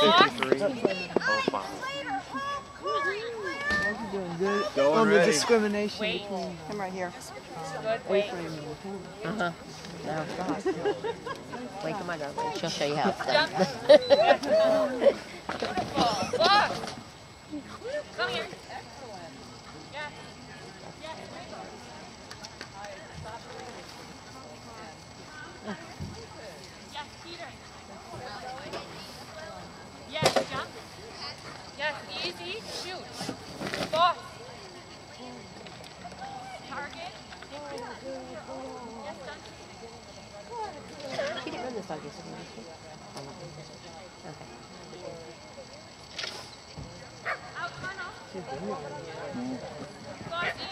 53. Oh, five. Doing on the discrimination Wait. between Come right here. Good, wait. A-frame and Uh-huh. No. Wait, come on, darling. She'll show you how it's done. Beautiful. Look. Come here. Yes. She didn't run this dog yesterday, did she? Oh, no. Okay. Out tunnel. Boss,